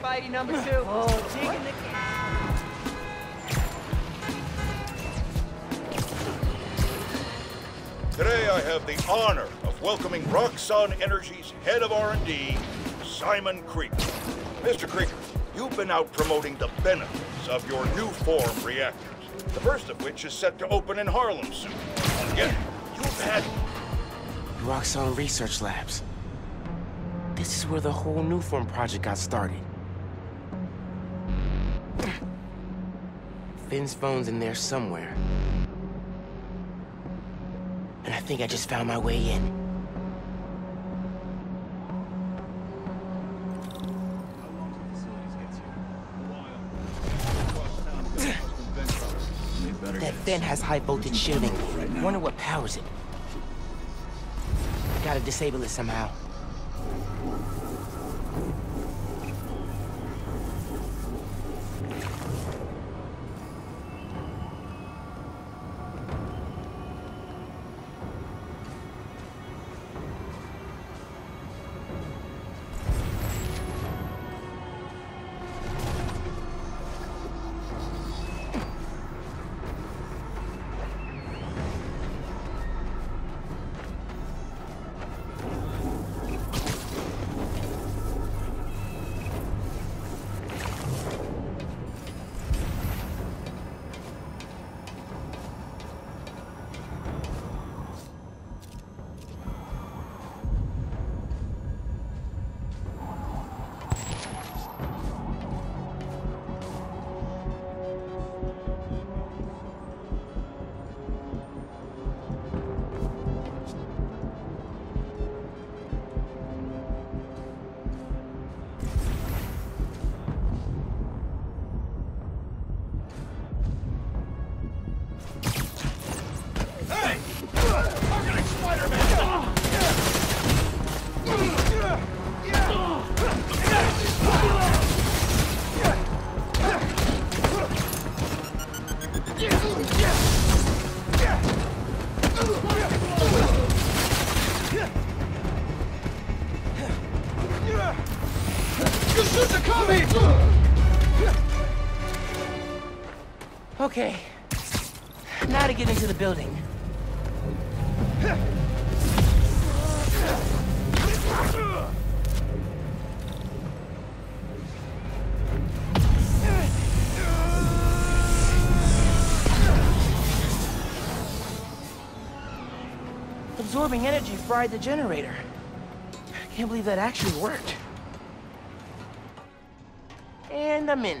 Spidey number two. Oh, digging the Today I have the honor of welcoming Roxxon Energy's head of R&D, Simon Krieger. Mr. Krieger, you've been out promoting the benefits of your Nuform reactors, the first of which is set to open in Harlem soon. Yet, you've had Roxxon Research Labs. This is where the whole Nuform project got started. Phin's phone's in there somewhere. And I think I just found my way in. That vent has high voltage shielding. Wonder what powers it. Gotta disable it somehow. Energy fried the generator. I can't believe that actually worked. And I'm in.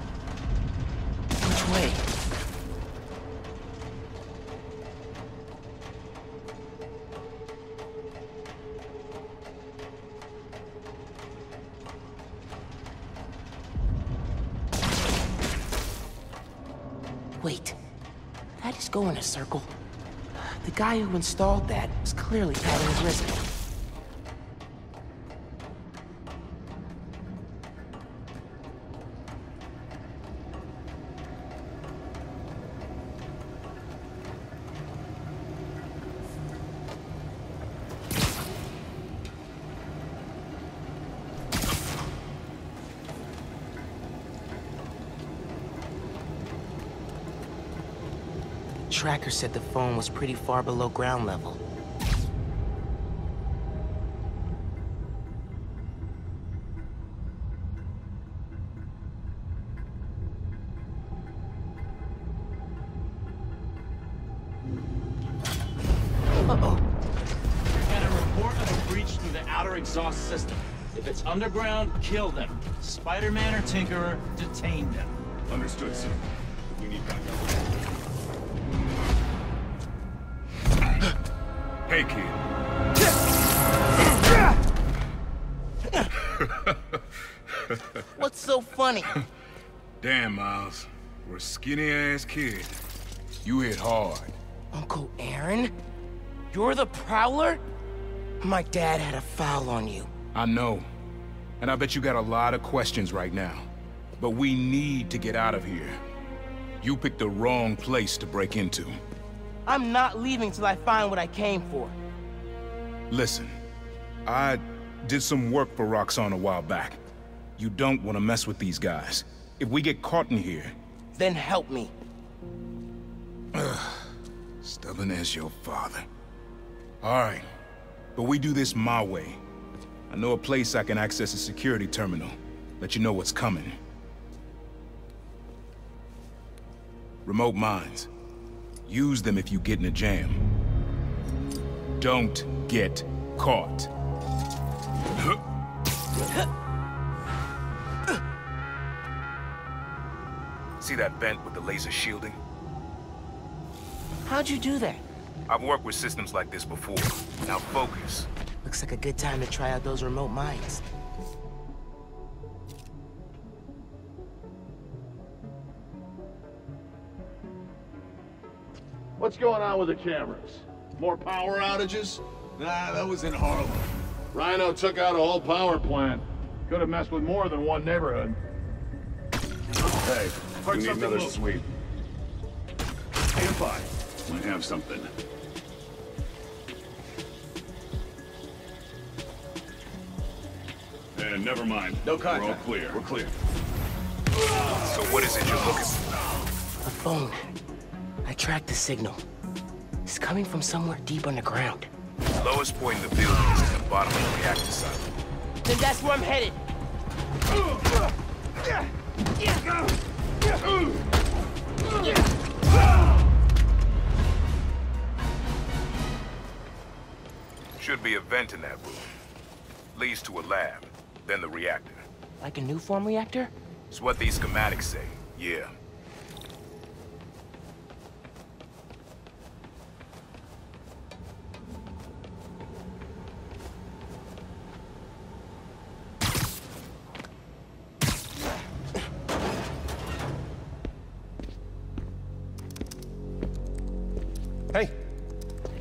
Is going a circle. The guy who installed that was clearly padding his wrist. Tracker said the phone was pretty far below ground level. Uh-oh. Get a report of a breach through the outer exhaust system. If it's underground, kill them. Spider-Man or Tinkerer, detain them. Understood, sir. We need backup. Funny? Damn, Miles. We're a skinny-ass kid. You hit hard. Uncle Aaron? You're the Prowler? My dad had a foul on you. I know. And I bet you got a lot of questions right now. But we need to get out of here. You picked the wrong place to break into. I'm not leaving till I find what I came for. Listen, I did some work for Roxxon a while back. You don't want to mess with these guys. If we get caught in here... Then help me. Stubborn as your father. All right, but we do this my way. I know a place I can access a security terminal. Let you know what's coming. Remote mines. Use them if you get in a jam. Don't get caught. See that vent with the laser shielding? How'd you do that? I've worked with systems like this before. Now focus. Looks like a good time to try out those remote mines. What's going on with the cameras? More power outages? Nah, that was in Harlem. Rhino took out a whole power plant. Could have messed with more than one neighborhood. Hey, Heard we need something another move. sweep. Stand by. Might have something. And never mind. No contact. We're all clear. We're clear. So what is it you're looking for? A phone. I tracked the signal. It's coming from somewhere deep underground. Lowest point in the building is at the bottom of the reactor site. Then that's where I'm headed. Should be a vent in that room. Leads to a lab, then the reactor. Like a Nuform reactor? It's what these schematics say, yeah.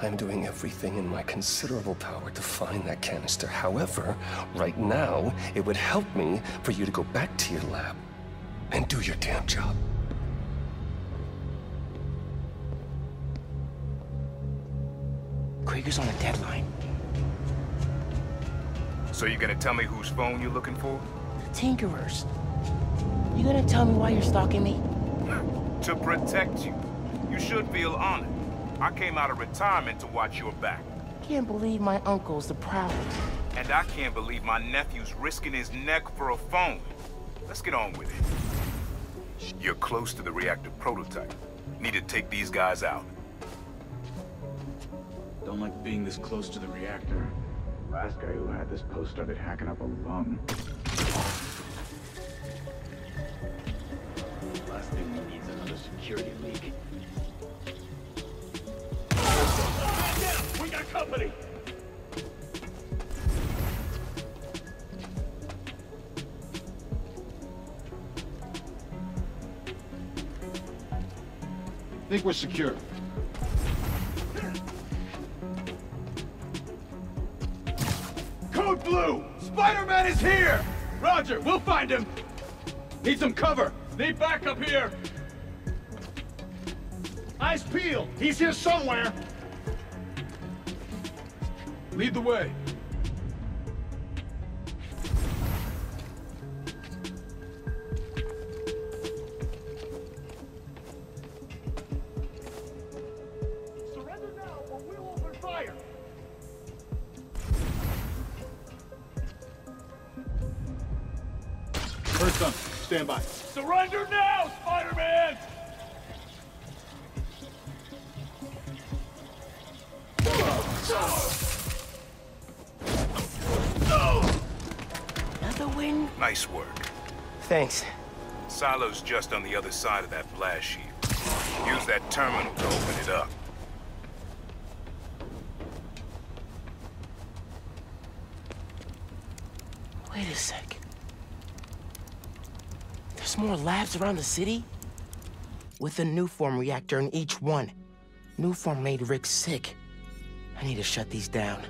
I'm doing everything in my considerable power to find that canister. However, right now, it would help me for you to go back to your lab and do your damn job. Krieger's on a deadline. So you're gonna tell me whose phone you're looking for? Tinkerers. You gonna tell me why you're stalking me? To protect you. You should feel honored. I came out of retirement to watch your back. Can't believe my uncle's the Prowler. And I can't believe my nephew's risking his neck for a phone. Let's get on with it. You're close to the reactor prototype. Need to take these guys out. Don't like being this close to the reactor. Last guy who had this post started hacking up a lung. Company! Think we're secure. Code Blue! Spider-Man is here! Roger, we'll find him! Need some cover! Need backup here! Eyes peeled! He's here somewhere! Lead the way. Side of that blast shield. Use that terminal to open it up. Wait a sec. There's more labs around the city? With a Nuform reactor in each one. Nuform made Rick sick. I need to shut these down.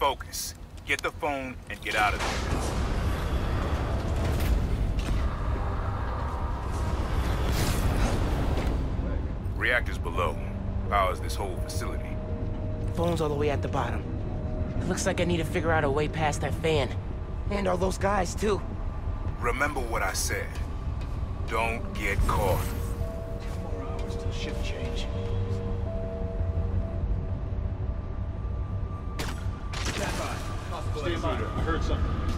Focus. Get the phone and get out of there. Reactors below. Powers this whole facility. Phone's all the way at the bottom. It looks like I need to figure out a way past that fan. And all those guys, too. Remember what I said. Don't get caught. Ten More hours till shift change. Stand by. Stand by. I heard something.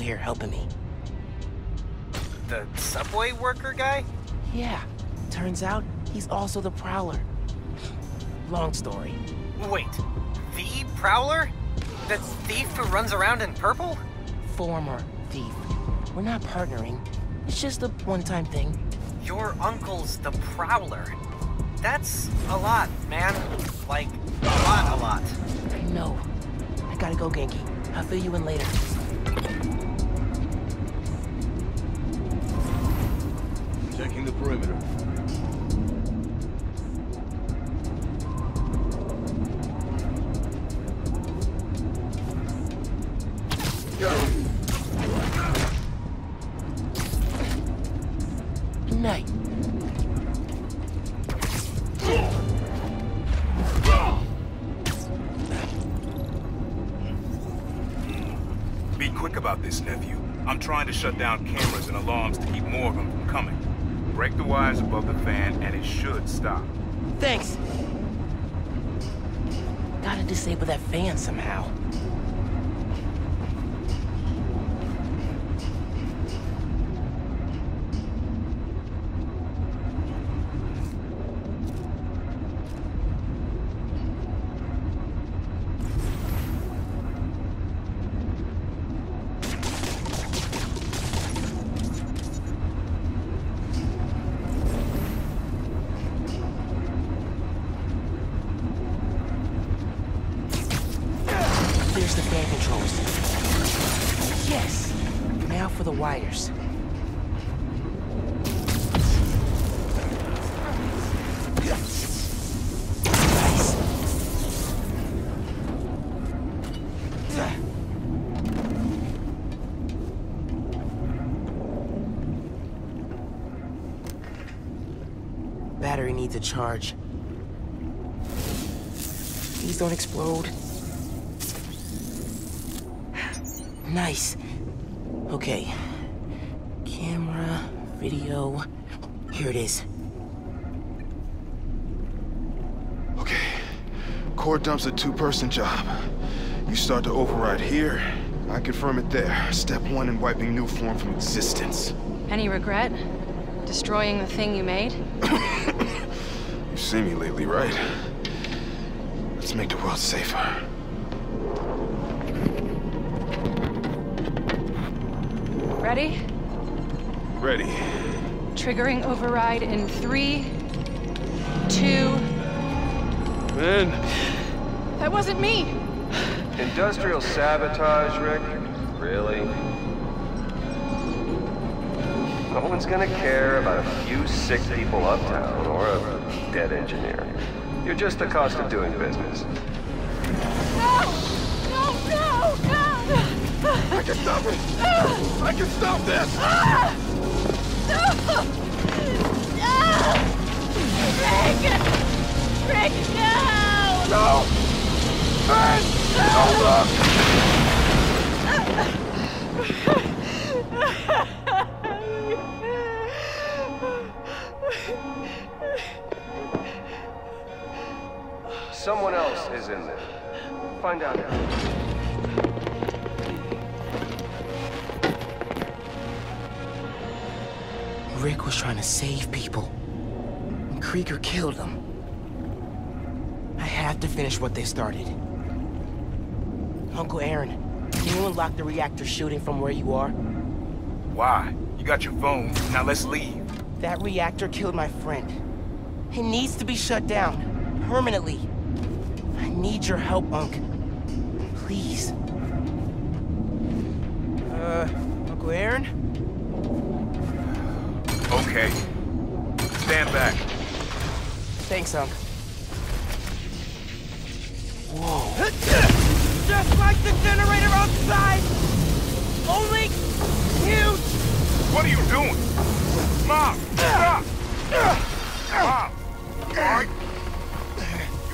Uncle here helping me. The subway worker guy? Yeah, turns out he's also the Prowler. Long story. Wait, the Prowler? The thief who runs around in purple? Former thief. We're not partnering. It's just a one-time thing. Your uncle's the Prowler. That's a lot, man. Like, a lot, a lot. I know. I gotta go, Ganke. I'll fill you in later. The perimeter. Night. Be quick about this, nephew. I'm trying to shut down cameras and alarms to keep more of them from coming. Break the wires above the fan and it should stop. Thanks. Gotta disable that fan somehow. Battery needs a charge. Please don't explode. Nice. Okay. Camera, video. Here it is. Okay. Core dump's a two-person job. You start to override here, I confirm it there. Step one in wiping Nuform from existence. Any regret? Destroying the thing you made? You've seen me lately, right? Let's make the world safer. Ready? Ready. Triggering override in three, two. Man, That wasn't me! Industrial sabotage, Rick? Really? No one's gonna care about a few sick people uptown or a dead engineer. You're just the cost of doing business. No! No, no, no! I can stop it! I can stop this! Ah! No! No! Rick! Rick, no! No! Ben! Look! Someone else is in there. Find out who. Rick was trying to save people. And Krieger killed them. I have to finish what they started. Uncle Aaron, can you unlock the reactor shooting from where you are? Why? You got your phone. Now let's leave. That reactor killed my friend. It needs to be shut down. Permanently. I need your help, Unc. Please. Uh, Uncle Aaron? Okay. Stand back. Thanks, Unc. Whoa. Just like the generator outside! Only huge! What are you doing? Mom! Stop! Mom! Alright? You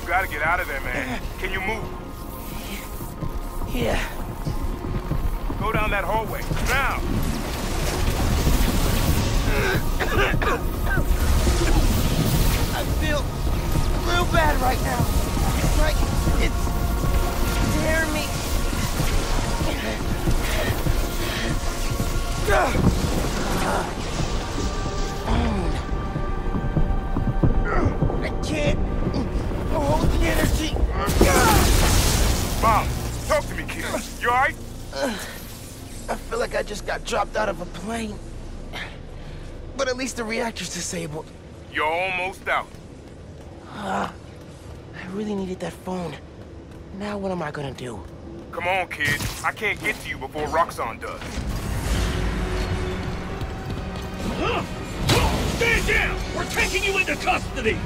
gotta get out of there, man. Can you move? Yeah. Go down that hallway. Now! I feel real bad right now. It's like it's tearing me. I can't energy. Mom, talk to me, kid. You alright? I feel like I just got dropped out of a plane. But at least the reactor's disabled. You're almost out. Ah, I really needed that phone. Now what am I gonna do? Come on, kid. I can't get to you before Roxxon does. Stand down! We're taking you into custody!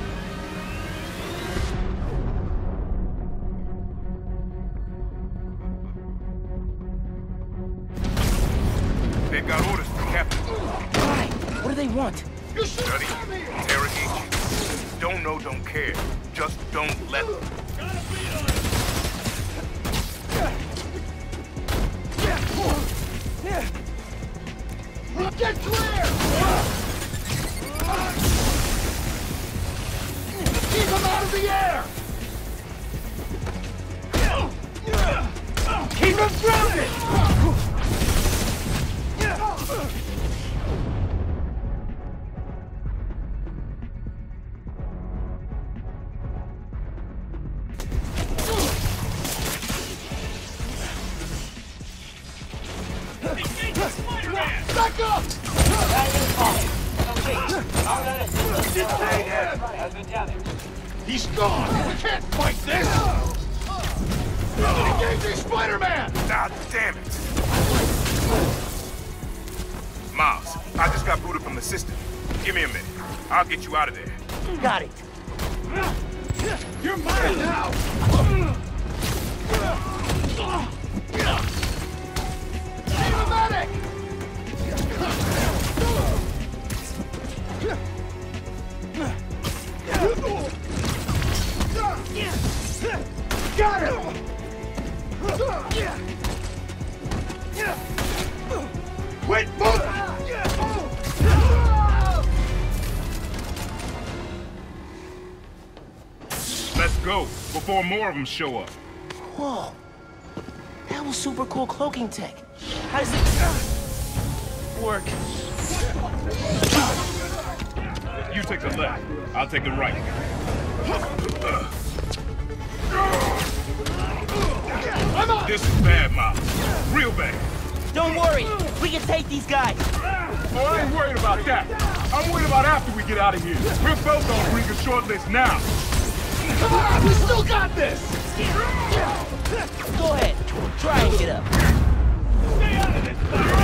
Before more of them show up. Whoa. That was super cool cloaking tech. How does it uh, work? You take the left, I'll take the right. This is bad, Miles. Real bad. Don't worry. We can take these guys. Oh, I ain't worried about that. I'm worried about after we get out of here. We're both on Rieger's short list now. Come on, we still got this! Go ahead. Try and get up. Stay out of this,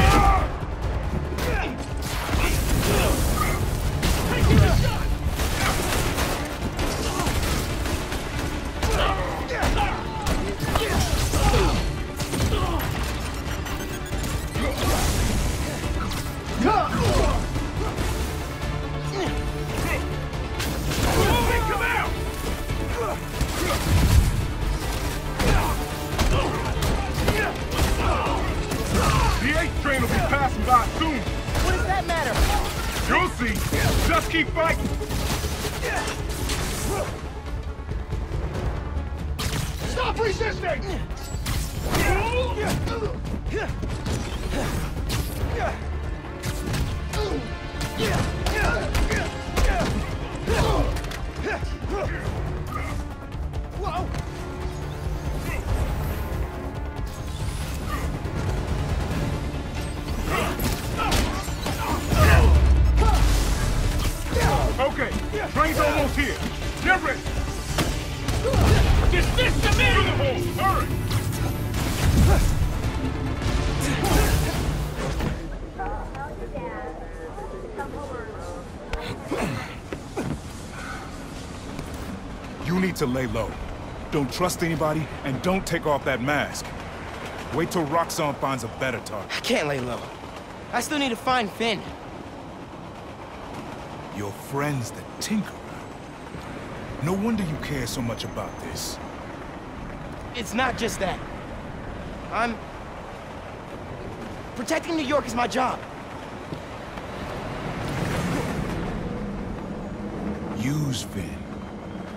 to lay low. Don't trust anybody, and don't take off that mask. Wait till Roxxon finds a better target. I can't lay low. I still need to find Phin. Your friend's the Tinkerer. No wonder you care so much about this. It's not just that. I'm... Protecting New York is my job. Use Phin.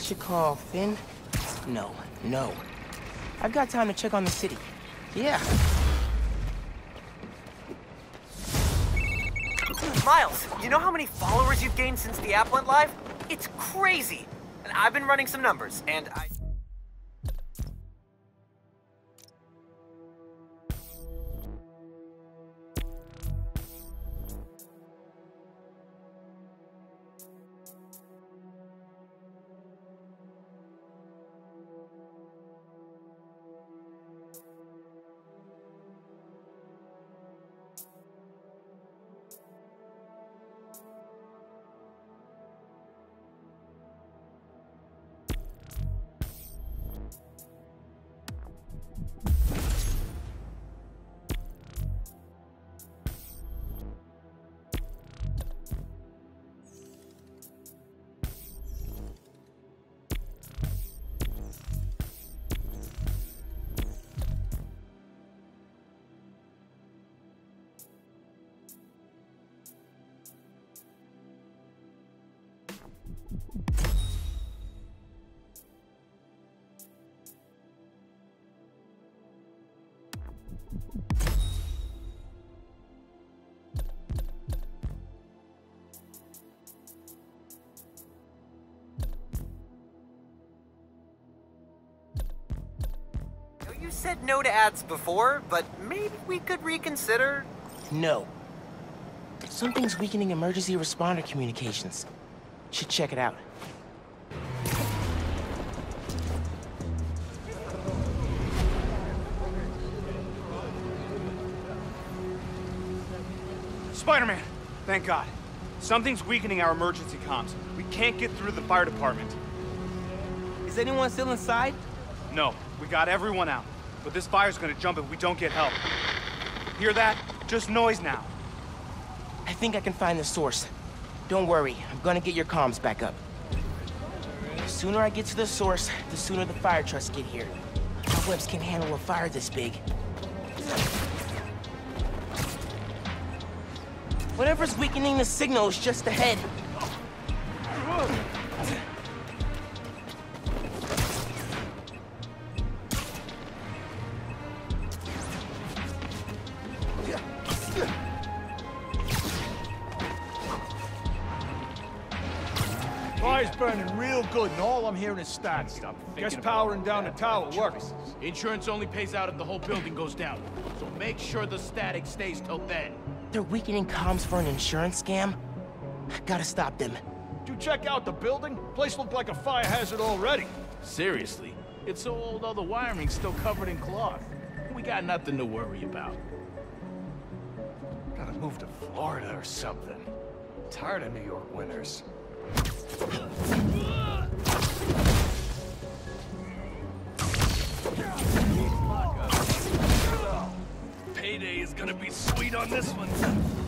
Should call Phin. No, no. I've got time to check on the city. Yeah. Miles, you know how many followers you've gained since the app went live? It's crazy. And I've been running some numbers, and I... said no to ads before, but maybe we could reconsider? No. Something's weakening emergency responder communications. Should check it out. Spider-Man! Thank God. Something's weakening our emergency comms. We can't get through the fire department. Is anyone still inside? No, we got everyone out. But this fire's gonna jump if we don't get help. Hear that? Just noise now. I think I can find the source. Don't worry, I'm gonna get your comms back up. The sooner I get to the source, the sooner the fire trucks get here. Our webs can handle a fire this big. Whatever's weakening the signal is just ahead. Good, and all I'm hearing is static. Stop Guess powering down the tower works. Insurance only pays out if the whole building goes down. So make sure the static stays till then. They're weakening comms for an insurance scam? Gotta stop them. Did you check out the building? Place looked like a fire hazard already. Seriously? It's so old all the wiring's still covered in cloth. We got nothing to worry about. Gotta move to Florida or something. Tired of New York winters. Payday is gonna be sweet on this one.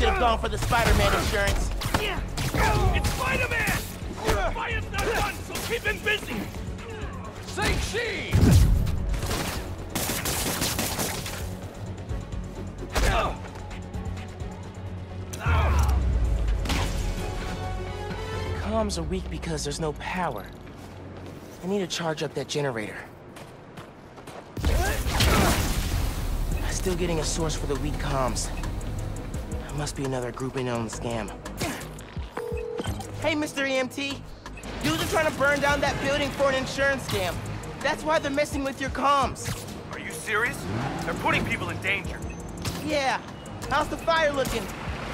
Should have gone for the Spider-Man insurance. Yeah! It's Spider-Man! Fire's not done, so keep him busy! Say she! Comms are weak because there's no power. I need to charge up that generator. Still getting a source for the weak comms. There must be another group in on the scam. Hey, Mr. EMT. Dudes are trying to burn down that building for an insurance scam. That's why they're messing with your comms. Are you serious? They're putting people in danger. Yeah. How's the fire looking?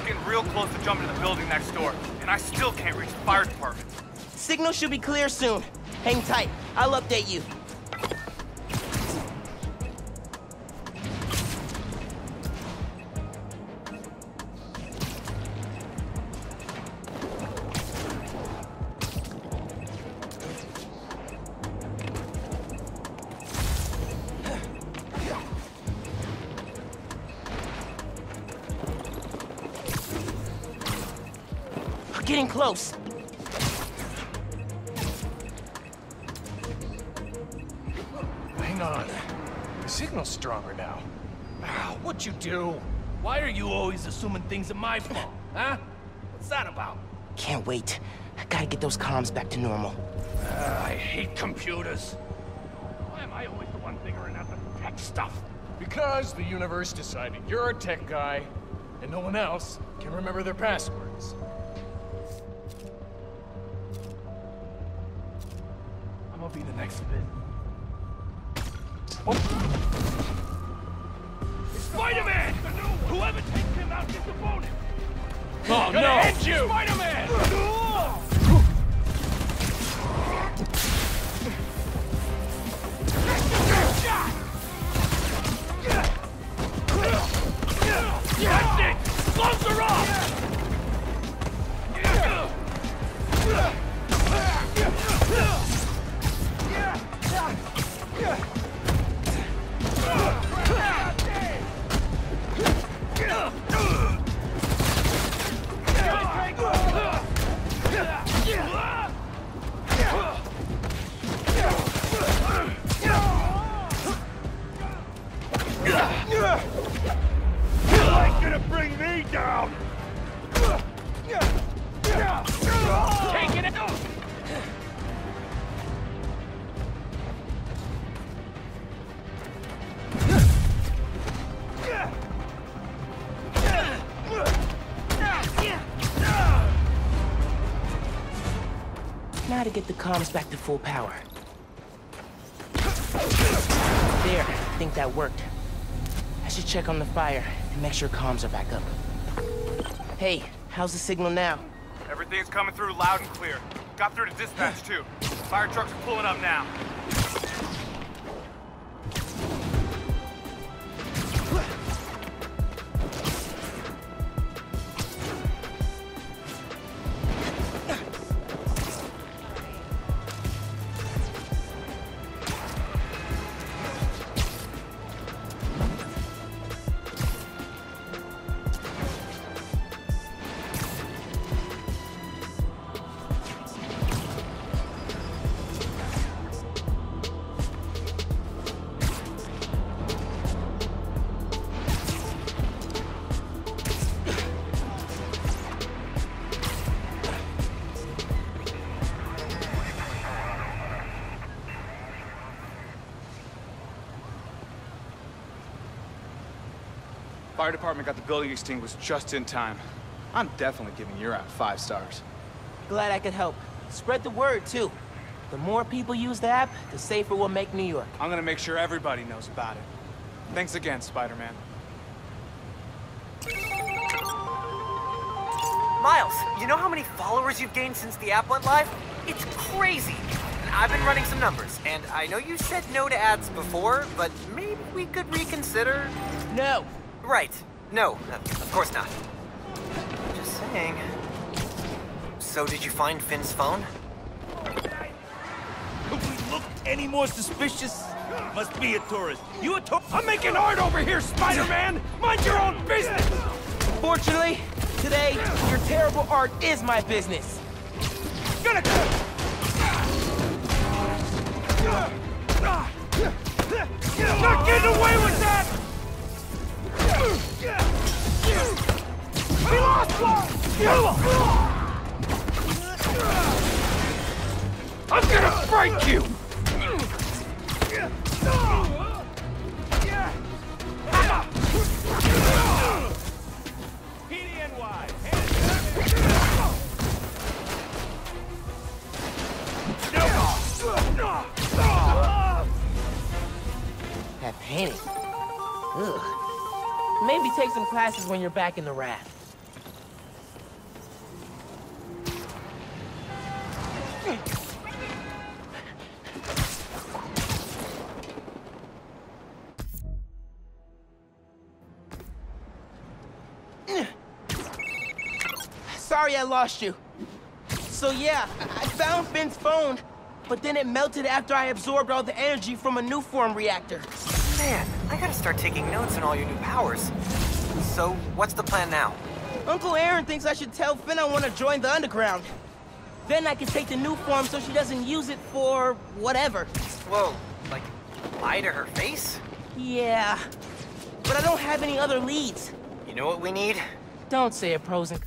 Getting real close to jumping to the building next door, and I still can't reach the fire department. Signal should be clear soon. Hang tight. I'll update you. Hang on. The signal's stronger now. Ah, What'd you do? Why are you always assuming things are my fault, huh? What's that about? Can't wait. I gotta get those comms back to normal. Ah, I hate computers. Why am I always the one figuring out the tech stuff? Because the universe decided you're a tech guy, and no one else can remember their passwords. I'm gonna be the next bit. Spider-Man! Whoever takes him out gets a bonus! Oh no! Spider-Man! Comms back to full power. There, I think that worked. I should check on the fire and make sure comms are back up. Hey, how's the signal now? Everything's coming through loud and clear. Got through to dispatch, too. Fire trucks are pulling up now. Fire department got the building extinguished just in time. I'm definitely giving your app five stars. Glad I could help. Spread the word, too. The more people use the app, the safer we'll make New York. I'm gonna make sure everybody knows about it. Thanks again, Spider-Man. Miles, you know how many followers you've gained since the app went live? It's crazy. And I've been running some numbers, and I know you said no to ads before, but maybe we could reconsider? No. Right. No, uh, of course not. Just saying. So did you find Phin's phone? Could we look any more suspicious? Must be a tourist. You a tourist? I'm making art over here, Spider-Man! Mind your own business! Fortunately, today, your terrible art is my business. Gonna... Not getting away with I'm gonna break you! Painting. Ugh. Maybe take some classes when you're back in the raft. Sorry I lost you. So yeah, I I found Phin's phone, but then it melted after I absorbed all the energy from a Nuform reactor. Man, I gotta start taking notes on all your new powers. So, what's the plan now? Uncle Aaron thinks I should tell Finn I want to join the underground. Then I can take the Nuform so she doesn't use it for whatever. Whoa, like, lie to her face? Yeah, but I don't have any other leads. You know what we need? Don't say it, pros and...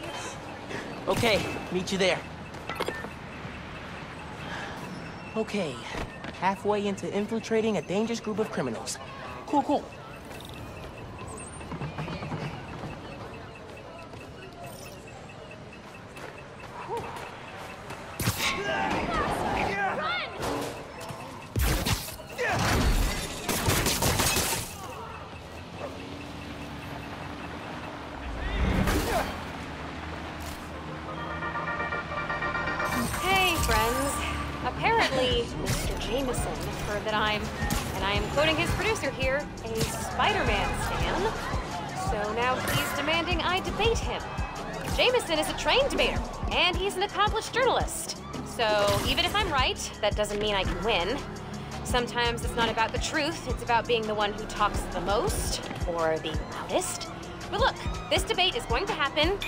Okay, meet you there. Okay, halfway into infiltrating a dangerous group of criminals. Cool, cool. Friends. Apparently, Mr. Jameson heard that I'm, and I am quoting his producer here, a Spider-Man stan. So now he's demanding I debate him. Jameson is a trained debater, and he's an accomplished journalist. So even if I'm right, that doesn't mean I can win. Sometimes it's not about the truth, it's about being the one who talks the most, or the loudest. But look, this debate is going to happen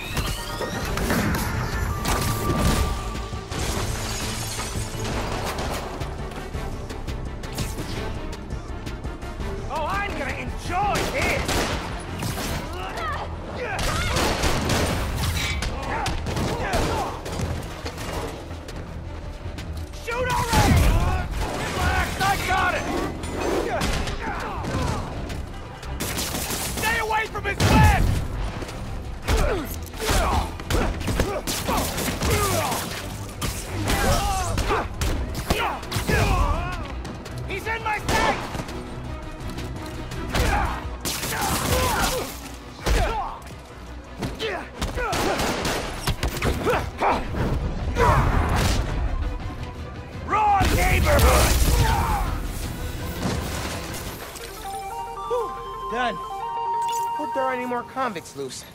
convicts loose.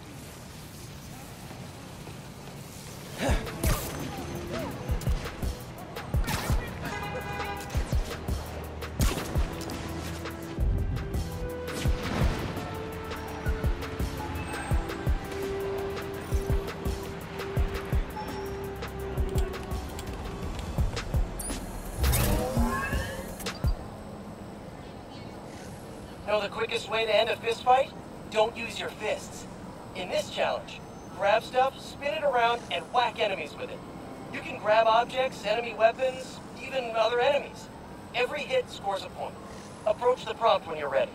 Prompt when you're ready.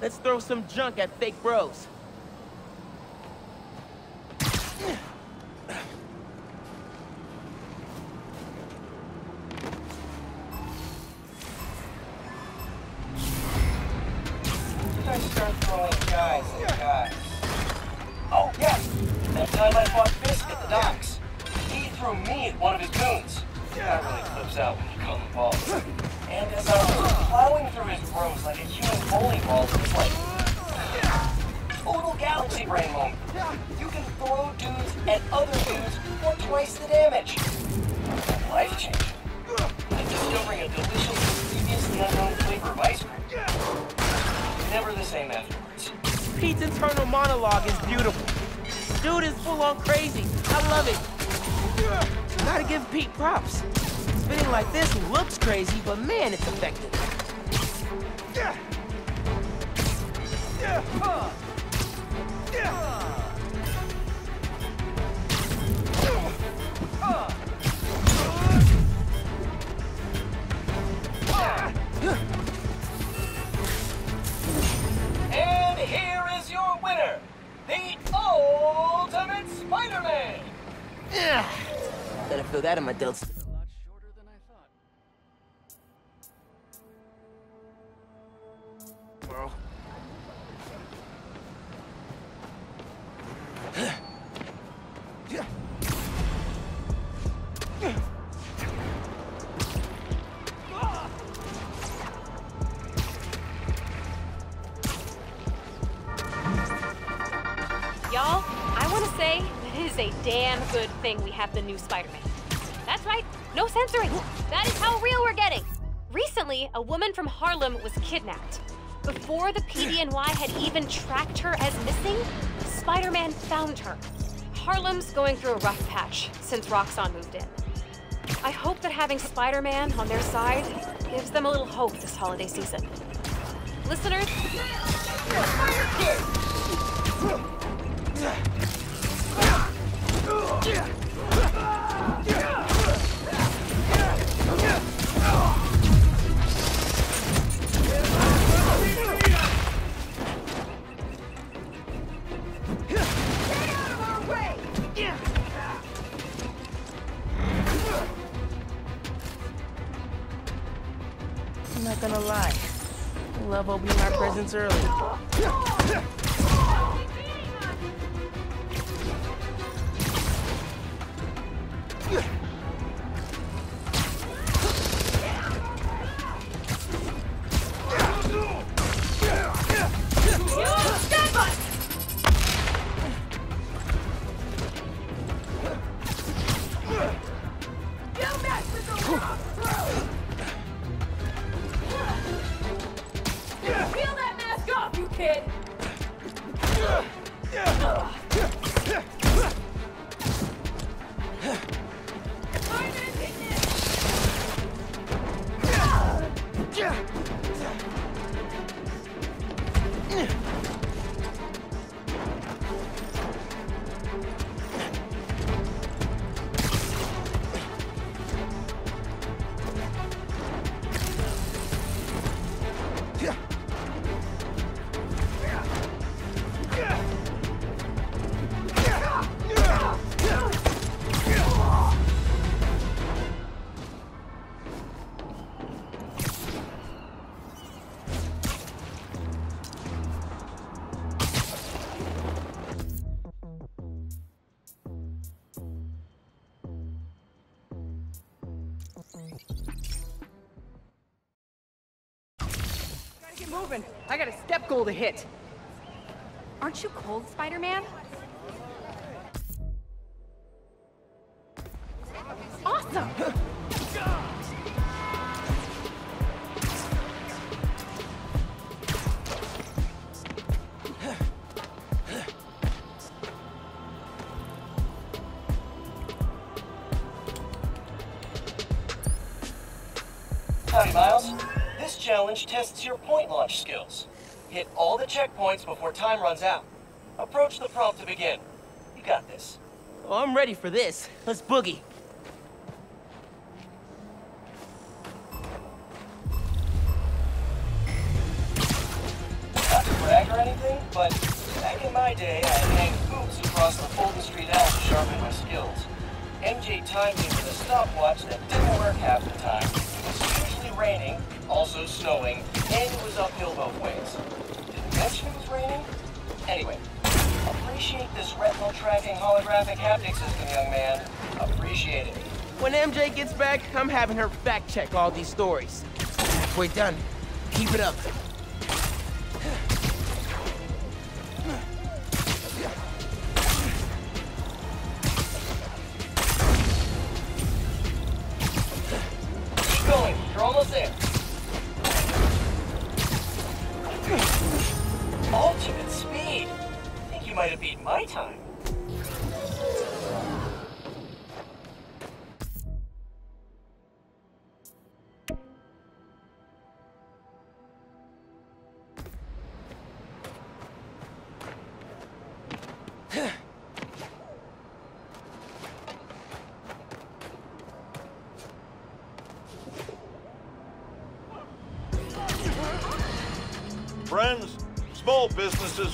Let's throw some junk at fake bros. I start throwing guys at guys. Oh, yes! That time I fought Fisk at the docks. He threw me at one of his goons. That really flips out throw dudes at other dudes for twice the damage. Life changing. Like discovering a delicious, previously unknown flavor of ice cream. Never the same afterwards. Pete's internal monologue is beautiful. Dude is full on crazy. I love it. Gotta give Pete props. Spinning like this looks crazy, but man, it's effective. And that in my delts. Before the PDNY had even tracked her as missing, Spider-Man found her. Harlem's going through a rough patch since Roxxon moved in. I hope that having Spider-Man on their side gives them a little hope this holiday season. Listeners, Love opening our presents early. Hit. Aren't you cold, Spider-Man? Awesome! Howdy, Miles. This challenge tests your point launch skills. Hit all the checkpoints before time runs out. Approach the prompt to begin. You got this. Oh, I'm ready for this. Let's boogie. All these stories. We're done. Keep it up.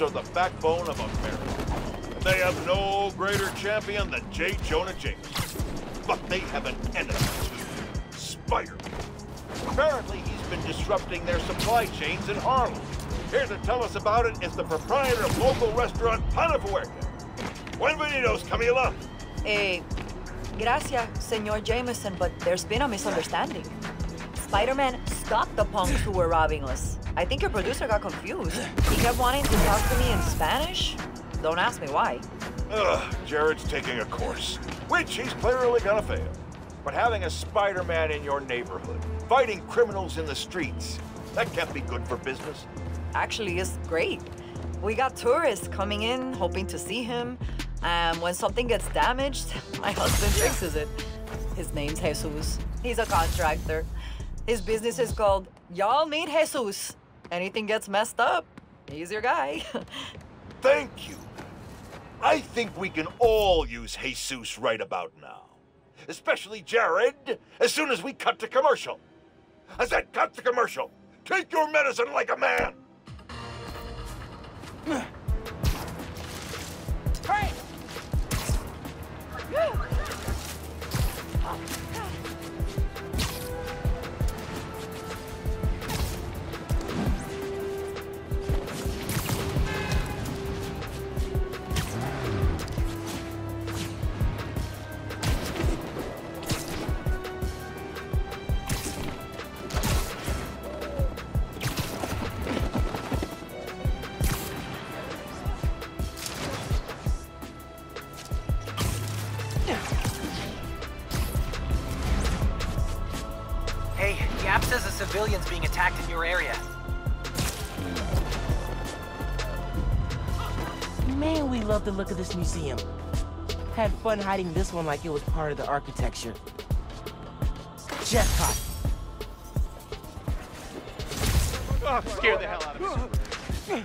Are the backbone of America. And they have no greater champion than J. Jonah Jameson. But they have an enemy. Spider. Apparently, he's been disrupting their supply chains in Harlem. Here to tell us about it is the proprietor of local restaurant Pana Fuerte. Camila. Eh, gracias, Senor Jameson, but there's been a misunderstanding. Spider-Man stopped the punks who were robbing us. I think your producer got confused. He kept wanting to talk to me in Spanish. Don't ask me why. Ugh, Jared's taking a course, which he's clearly gonna fail. But having a Spider-Man in your neighborhood, fighting criminals in the streets, that can't be good for business. Actually, it's great. We got tourists coming in, hoping to see him. And when something gets damaged, my husband fixes it. His name's Jesus. He's a contractor. His business is called Y'all Meet Jesus. Anything gets messed up, he's your guy. Thank you. I think we can all use Jesus right about now. Especially Jared, as soon as we cut to commercial. I said cut to commercial. Take your medicine like a man. Hey! Look of this museum. Had fun hiding this one like it was part of the architecture. Jackpot. Oh, scared the hell out of me.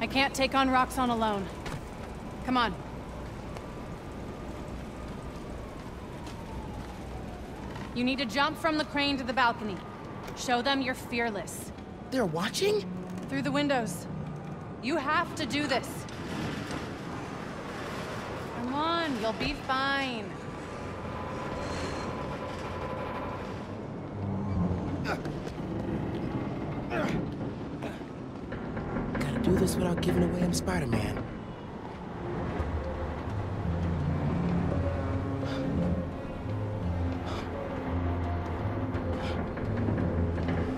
I can't take on Roxxon alone. Come on. You need to jump from the crane to the balcony. Show them you're fearless. They're watching? Through the windows. You have to do this. Come on, you'll be fine. Gotta do this without giving away I'm Spider-Man.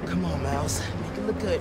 Come on, Miles. Make it look good.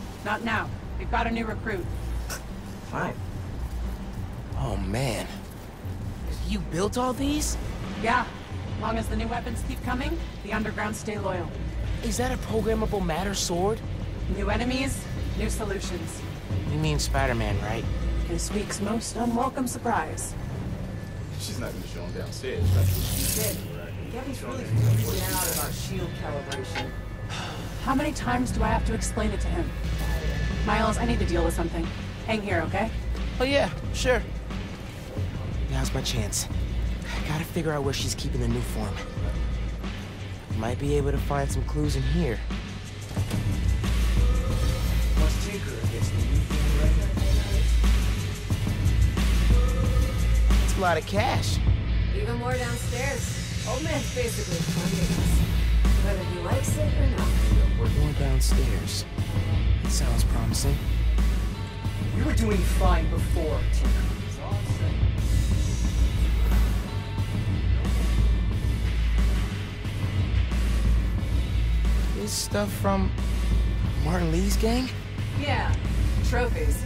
Not now. We've got a new recruit. Fine. Oh, man. You built all these? Yeah. Long as the new weapons keep coming, the underground stay loyal. Is that a programmable matter sword? New enemies, new solutions. You mean Spider-Man, right? This week's most unwelcome surprise. She's not gonna show him downstairs. That's what she said. Gavin's really freaking out about shield calibration. How many times do I have to explain it to him? Miles, I need to deal with something. Hang here, okay? Oh yeah, sure. Now's my chance. I gotta figure out where she's keeping the Nuform. Might be able to find some clues in here. Once Tinker gets the Nuform That's a lot of cash. Even more downstairs. Old man's basically funding us. Whether he likes it or not. We're going downstairs. It sounds promising. We were doing fine before, Tinker. This stuff from Martin Li's gang? Yeah, trophies.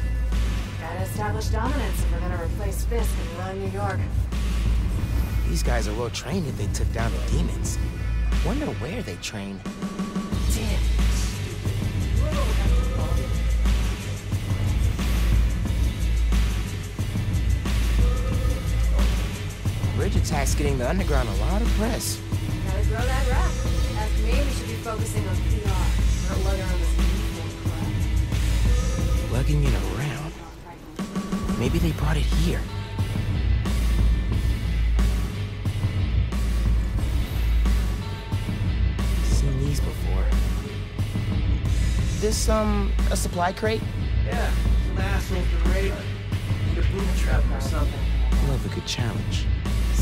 Gotta establish dominance if we're gonna replace Fisk and run New York. These guys are well trained if they took down the demons. Wonder where they train. Attack's getting the underground a lot of press. Gotta grow that rap. After me, we should be focusing on PR. Not lugging on this uniform crap. Lugging it around. Maybe they brought it here. Seen these before. This, um, a supply crate? Yeah, some assholes been raiding. Need a boom trap or something. Love a good challenge.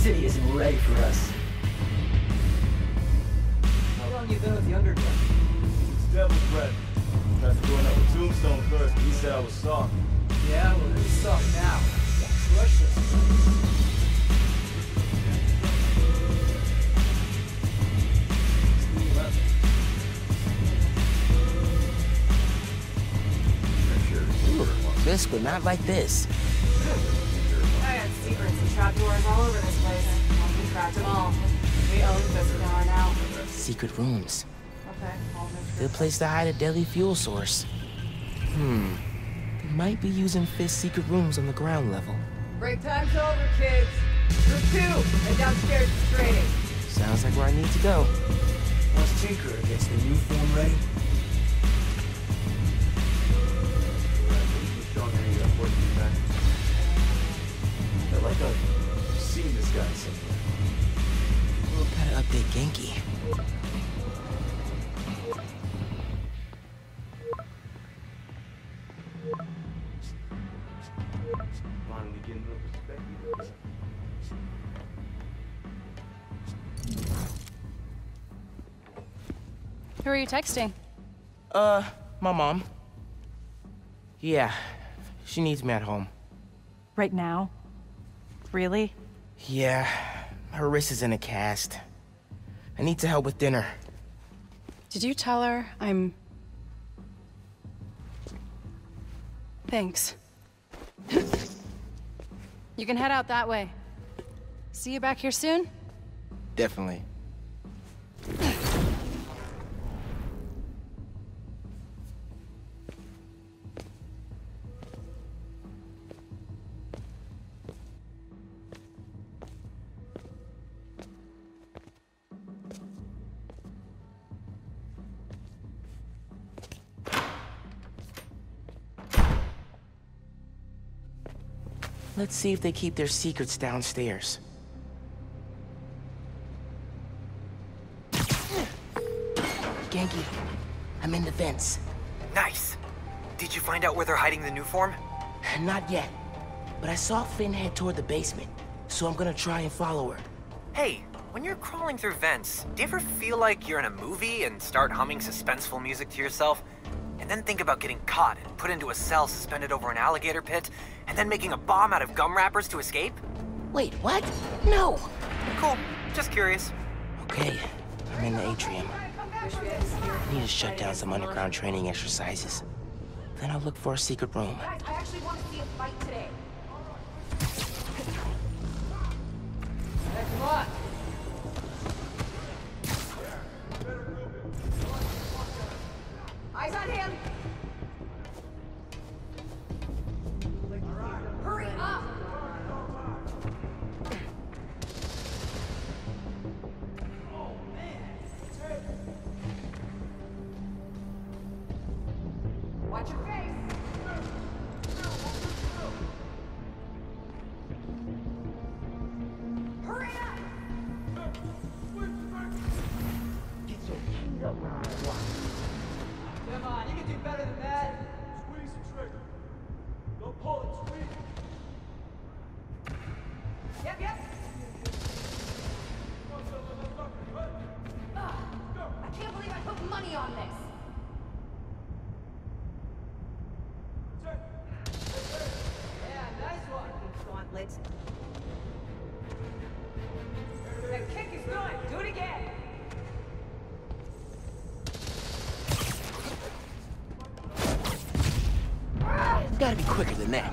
City isn't ready for us. How long you been with the underground? It's devil's breath. Tried to going up with Tombstone first, but he said I was soft. Yeah, well, who's soft now? Crush this. Ooh, this, but not like this. I got secrets and trapdoors all over this place. We cracked them all. We own Fisk Tower now. Secret rooms. Okay, I'll. Good place to hide a deadly fuel source. Hmm. They might be using Fisk's secret rooms on the ground level. Break time's over, kids. Group two, head downstairs to training. Sounds like where I need to go. Once Tinker gets the Nuform ready, Gotta update Ganke. Finally getting the perspective. Who are you texting? Uh, my mom. Yeah, she needs me at home. Right now? Really? Yeah, her wrist is in a cast. I need to help with dinner. Did you tell her I'm. Thanks. you can head out that way. See you back here soon? Definitely. Let's see if they keep their secrets downstairs. Ganke, I'm in the vents. Nice. Did you find out where they're hiding the Nuform? Not yet. But I saw Phin head toward the basement, so I'm gonna try and follow her. Hey, when you're crawling through vents, do you ever feel like you're in a movie and start humming suspenseful music to yourself? And then think about getting caught and put into a cell suspended over an alligator pit, and then making a bomb out of gum wrappers to escape? Wait, what? No! Cool. Just curious. Okay, I'm in the atrium. I need to shut down some underground training exercises. Then I'll look for a secret room. Guys, I actually want to see a fight today. Gotta be quicker than that.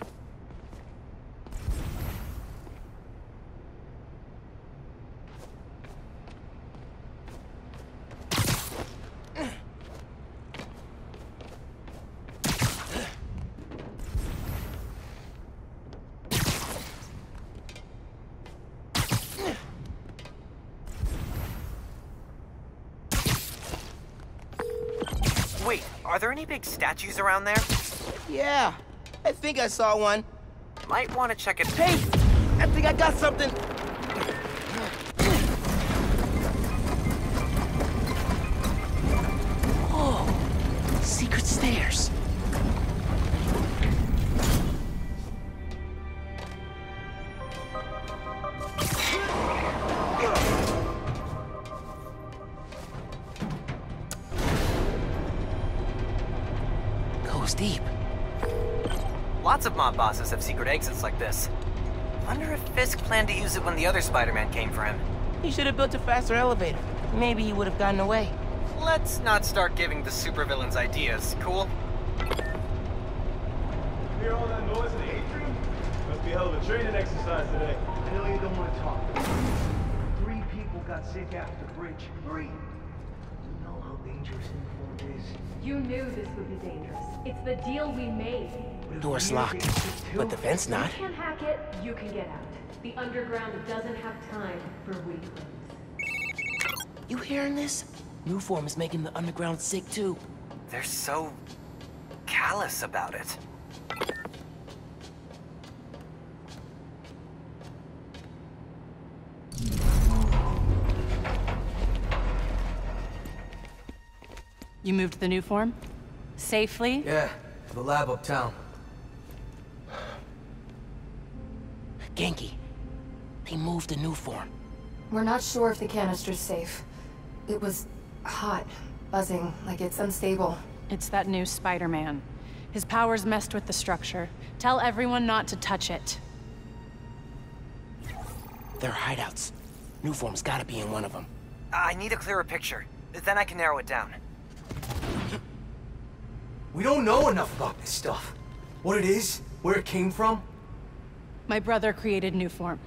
Are there any big statues around there? Yeah, I think I saw one. Might want to check it. Hey, I think I got something. Oh, secret stairs. Secret exits like this. Wonder if Fisk planned to use it when the other Spider-Man came for him. He should have built a faster elevator. Maybe he would have gotten away. Let's not start giving the supervillains ideas, cool? Hear all that noise in the atrium? Must be a hell of a training exercise today. I know you don't want to talk. Three people got sick after the bridge. Three. You know how dangerous Nuform is. You knew this would be dangerous. It's the deal we made. Door's locked, but the vent's not. You can hack it, you can get out. The underground doesn't have time for weaklings. You hearing this? Nuform is making the underground sick too. They're so... callous about it. You moved the Nuform? Safely? Yeah, to the lab uptown. Ganke, they moved the Nuform. We're not sure if the canister's safe. It was hot, buzzing, like it's unstable. It's that new Spider-Man. His powers messed with the structure. Tell everyone not to touch it. They're hideouts. Nuform's gotta be in one of them. I need a clearer picture. Then I can narrow it down. We don't know enough about this stuff. What it is, where it came from. My brother created Nuform.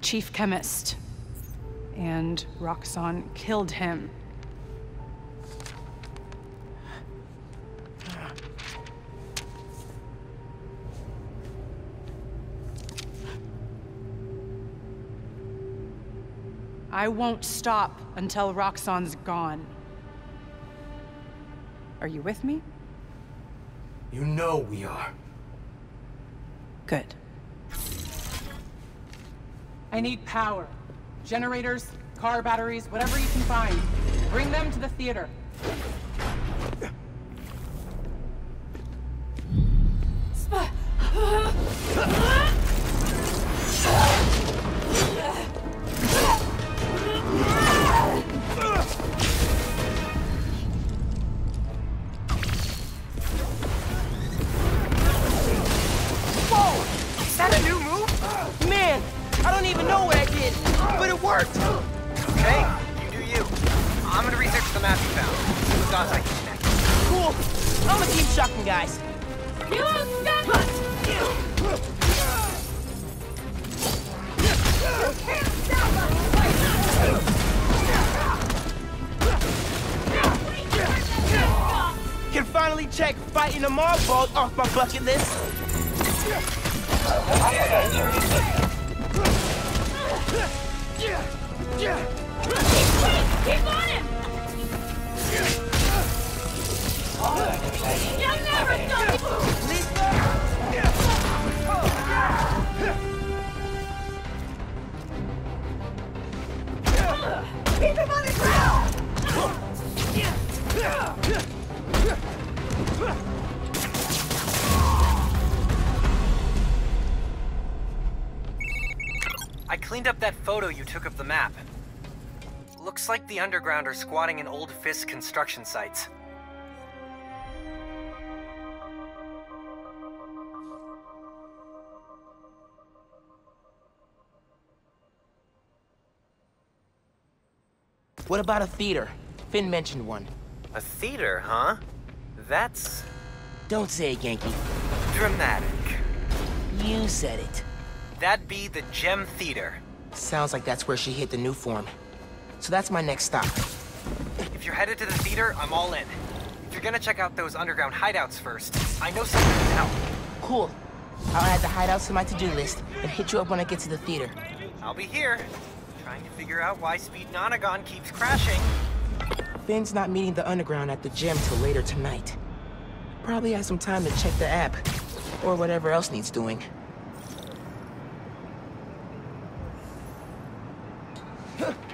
Chief chemist. And Roxxon killed him. I won't stop until Roxxon's gone. Are you with me? You know we are. Good. I need power. Generators, car batteries, whatever you can find. Bring them to the theater. Whoa! That a new move? Man, I don't even know what I did, but it worked! Okay, you do you. I'm gonna research the map you found. See what dots I can connect. Cool. I'm gonna keep shocking guys. you Can finally check fighting a mob vault off my bucket list. Keep him on the ground! I cleaned up that photo you took of the map. Looks like the underground are squatting in old Fisk construction sites. What about a theater? Phin mentioned one. A theater, huh? That's Don't say it, Ganke. dramatic. You said it. That'd be the Gem Theater. Sounds like that's where she hit the Nuform. So that's my next stop. If you're headed to the theater, I'm all in. If you're gonna check out those underground hideouts first, I know something to help. Cool. I'll add the hideouts to my to-do list and hit you up when I get to the theater. I'll be here, trying to figure out why Speed Nonagon keeps crashing. Phin's not meeting the underground at the gym till later tonight. Probably has some time to check the app, or whatever else needs doing. 哼